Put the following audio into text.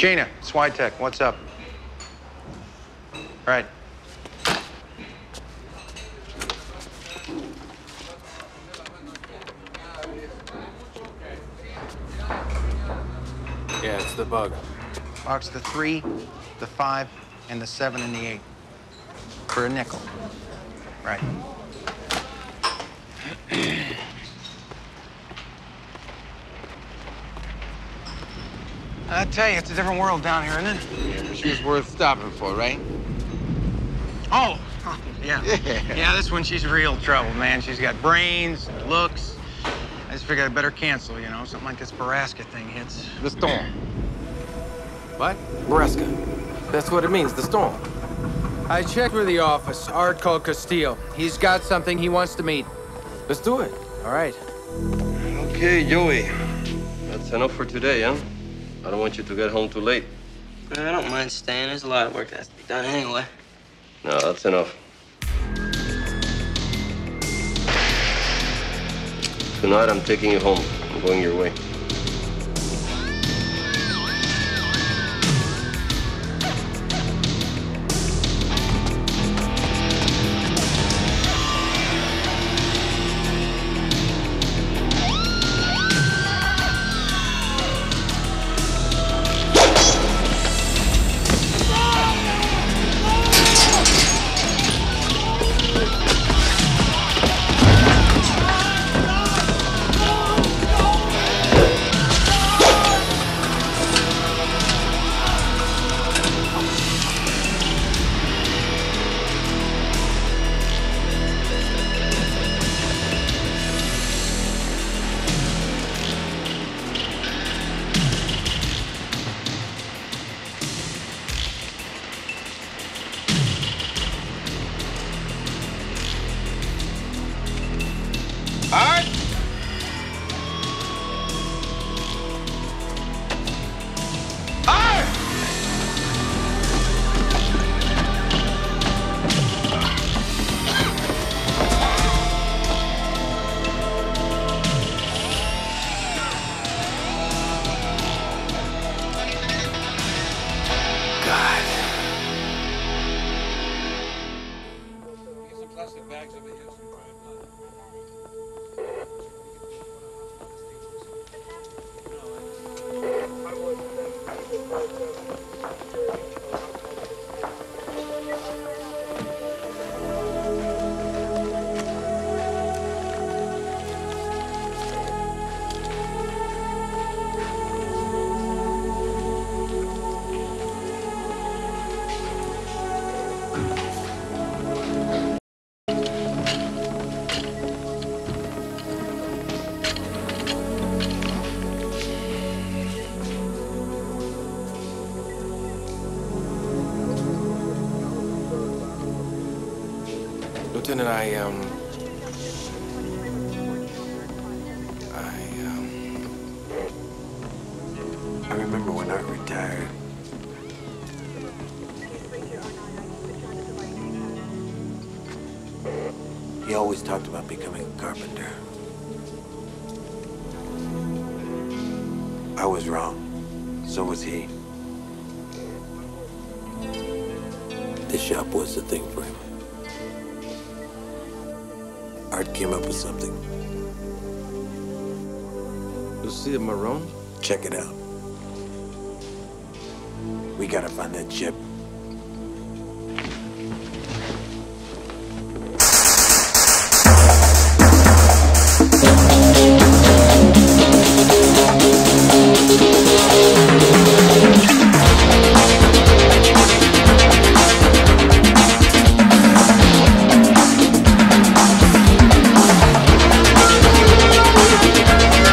Gina, Switek, what's up? Right. Yeah, it's the bug. Box the three, the five, and the seven and the eight. For a nickel. Right. I tell you, it's a different world down here, isn't it? Yeah, she was worth stopping for, right? Oh, yeah. Yeah. Yeah, this one, she's real trouble, man. She's got brains, looks. I just figured I better cancel, you know, something like this Borrasca thing hits. The storm. What? Borrasca. That's what it means, the storm. I checked with the office. Art called Castillo. He's got something he wants to meet. Let's do it. All right. Okay, Joey. That's enough for today, huh? I don't want you to get home too late. I don't mind staying. There's a lot of work that has to be done anyway. No, that's enough. Tonight, I'm taking you home. I'm going your way. Yes, the bags of it, yes. How do I Lieutenant, I, um... I, um... I remember when I retired. He always talked about becoming a carpenter. I was wrong. So was he. This shop was the thing for him. Art came up with something. You see Lucia Marone? Check it out. We gotta find that chip.